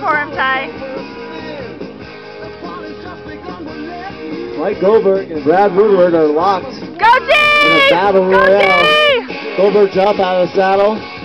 for him, Ty. Mike Goldberg and Brad Woodward are locked Go G! in a battle royale. Jump out of the saddle.